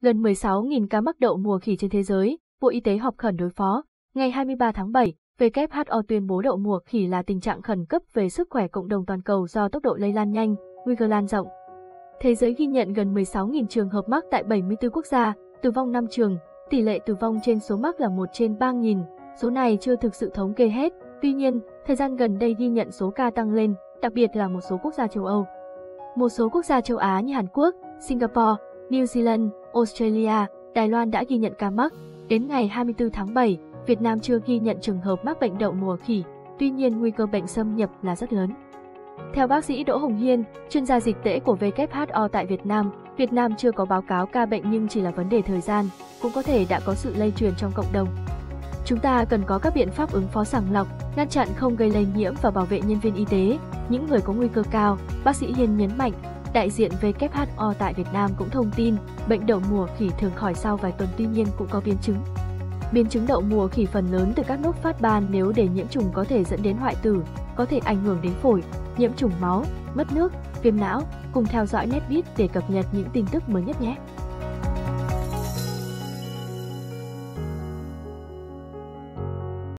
gần 16.000 ca mắc đậu mùa khỉ trên thế giới, Bộ Y tế họp khẩn đối phó. Ngày 23 tháng 7, WHO tuyên bố đậu mùa khỉ là tình trạng khẩn cấp về sức khỏe cộng đồng toàn cầu do tốc độ lây lan nhanh, nguy cơ lan rộng. Thế giới ghi nhận gần 16.000 trường hợp mắc tại 74 quốc gia, tử vong 5 trường, tỷ lệ tử vong trên số mắc là 1 trên 3.000, số này chưa thực sự thống kê hết. Tuy nhiên, thời gian gần đây ghi nhận số ca tăng lên, đặc biệt là một số quốc gia châu Âu. Một số quốc gia châu Á như Hàn Quốc, Singapore, New Zealand, Australia, Đài Loan đã ghi nhận ca mắc. Đến ngày 24 tháng 7, Việt Nam chưa ghi nhận trường hợp mắc bệnh đậu mùa khỉ, tuy nhiên nguy cơ bệnh xâm nhập là rất lớn. Theo bác sĩ Đỗ Hồng Hiên, chuyên gia dịch tễ của WHO tại Việt Nam, Việt Nam chưa có báo cáo ca bệnh nhưng chỉ là vấn đề thời gian, cũng có thể đã có sự lây truyền trong cộng đồng. Chúng ta cần có các biện pháp ứng phó sàng lọc, ngăn chặn không gây lây nhiễm và bảo vệ nhân viên y tế, những người có nguy cơ cao, bác sĩ Hiên nhấn mạnh. Đại diện WHO tại Việt Nam cũng thông tin, bệnh đậu mùa khỉ thường khỏi sau vài tuần tuy nhiên cũng có biến chứng. Biến chứng đậu mùa khỉ phần lớn từ các nốt phát ban nếu để nhiễm trùng có thể dẫn đến hoại tử, có thể ảnh hưởng đến phổi, nhiễm trùng máu, mất nước, viêm não, cùng theo dõi Netbeat để cập nhật những tin tức mới nhất nhé.